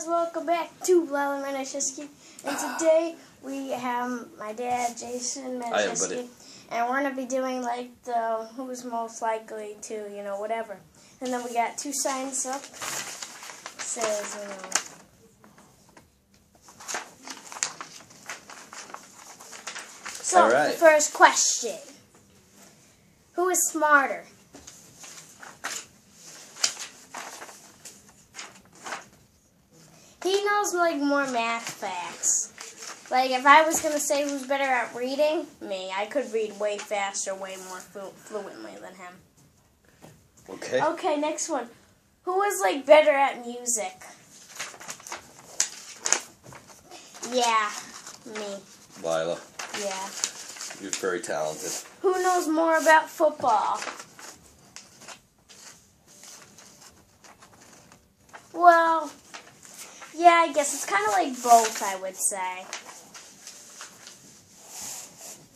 guys, welcome back to Lila Matuszewski. And today we have my dad, Jason buddy. And we're going to be doing like the who's most likely to, you know, whatever. And then we got two signs up. Says, you know. So, right. the first question Who is smarter? He knows like more math facts. Like if I was gonna say who's better at reading, me. I could read way faster, way more flu- fluently than him. Okay. Okay, next one. Who is like better at music? Yeah, me. Lila, Yeah. you're very talented. Who knows more about football? Well, yeah, I guess it's kind of like both, I would say.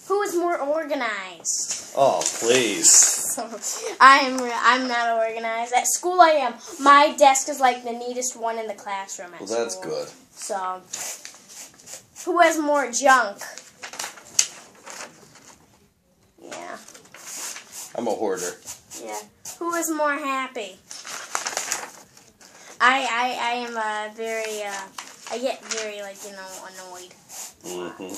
Who is more organized? Oh, please. I'm I'm not organized. At school, I am. My desk is like the neatest one in the classroom. At Well, that's school. good. So, who has more junk? Yeah, I'm a hoarder. yeah. Who is more happy? I I I am uh, very uh, I get very like you know annoyed. hmm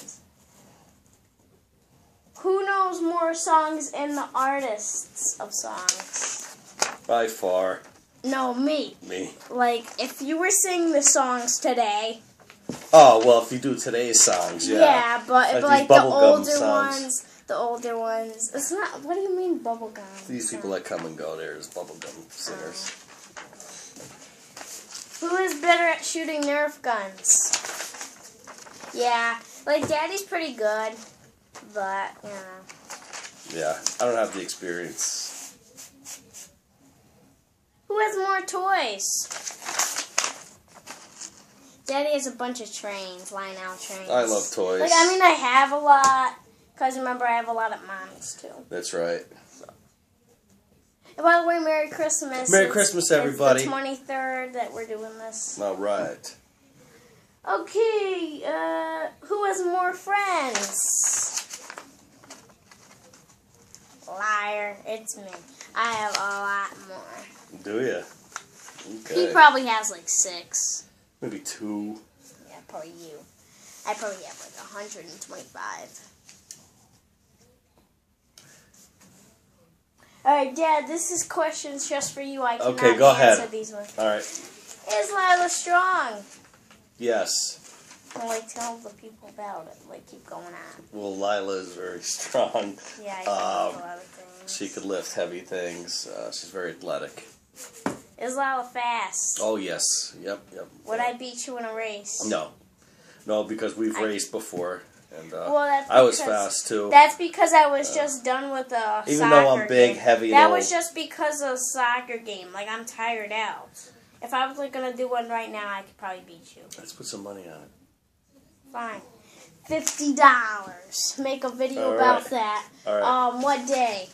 Who knows more songs and the artists of songs? By far, No, me. me. Like if you were singing the songs today, Oh, well, if you do today's songs, yeah. Yeah, but Like but, like the older songs. ones, the older ones. It's not. What do you mean bubblegum? These people that come and go, there's bubblegum singers. Who is better at shooting Nerf guns? Yeah, like Daddy's pretty good, but you know. Yeah, I don't have the experience. Who has more toys? Daddy has a bunch of trains, Lionel trains. I love toys. Like I mean, I have a lot. Cause remember, I have a lot of mommies too. That's right. And by the way, Merry Christmas. Merry Christmas, everybody. It's the 23rd that we're doing this. All right. Okay, uh, who has more friends? Liar, it's me. I have a lot more. Do ya? He probably has like six. Maybe two. Yeah, probably you. I probably have like 125. Alright, Dad, this is questions just for you. I cannot Okay, go answer ahead. these ones. All right. Is Lila strong? Yes. Well, like, tell the people about it. Like, keep going on. Well, Lila is very strong. Yeah, I Um, can do a lot of things. She could lift heavy things. Uh, she's very athletic. Is Lila fast? Oh yes. Yep. Yep. Would yep. I beat you in a race? No. No, because we've I- raced before, and uh, Well, that's I was fast too. That's because I was just done with a Even though I'm big, game. heavy, That was just because of a soccer game. Like I'm tired out. If I was like gonna do one right now, I could probably beat you. Let's put some money on it. Fine. Fifty dollars. Make a video about that. All right. Um, what day?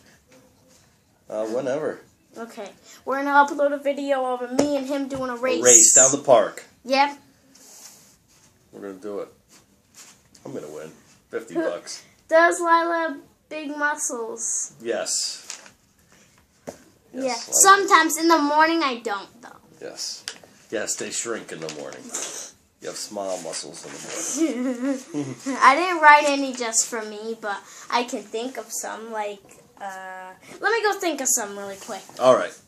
Uh, whenever. Okay. We're gonna upload a video of me and him doing a race. A race down the park. Yep. We're gonna do it. I'm gonna win. Fifty bucks. Does Lila have big muscles? Yes. yeah. Yes. Lila- Sometimes in the morning I don't though. Yes. Yes, they shrink in the morning. You have small muscles in the morning. I didn't write any just for me, but I can think of some. Like, uh, let me go think of some really quick. All right.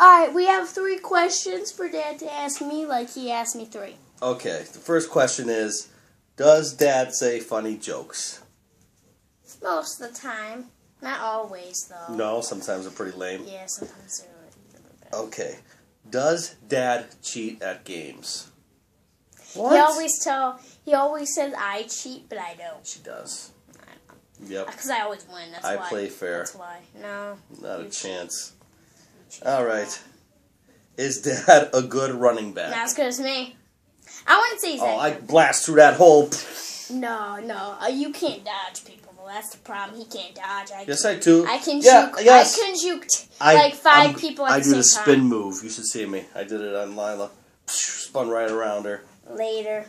All right, we have three questions for Dad to ask me, like he asked me three. Okay. The first question is, does Dad say funny jokes? Most of the time, not always though. No. Sometimes they're pretty lame. Yeah, sometimes they're really bad. Okay. Does Dad cheat at games? What? He always tell. He always says I cheat, but I don't. She does. Yep. Because I always win. That's I why. play fair. That's why. No. Not a chance. All right. Is Dad a good running Not back? as good as me. I wouldn't say Oh, that I blast through that hole. No, no. Uh, you can't dodge people. That's the problem. He can't dodge. I Yes, I do. I can Yeah, juke. yes. I can juke I- like 5 I'm- people at I the do the spin time. move. You should see me. I did it on Lila. spun right around her. later.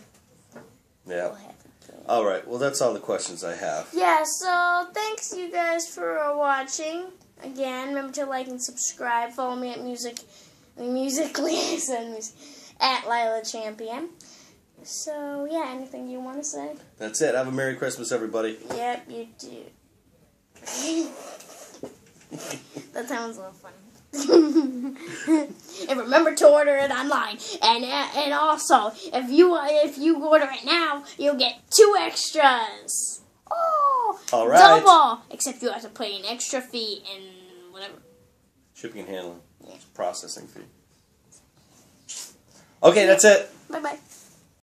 Yeah. We'll have it done. All right. Well, that's all the questions I have. Yeah, so thanks you guys for uh, watching. Again, remember to like and subscribe. Follow me at music, music liaison at Lila Champion. So yeah, anything you want to say? That's it. Have a Merry Christmas, everybody. Yep, you do. that sounds a little funny. and remember to order it online. And uh, and also, if you if you order it now, you'll get two extras. Oh, All right. double. Except you have to pay an extra fee and whatever. Shipping and handling. Processing fee. Okay, that's it. Bye bye.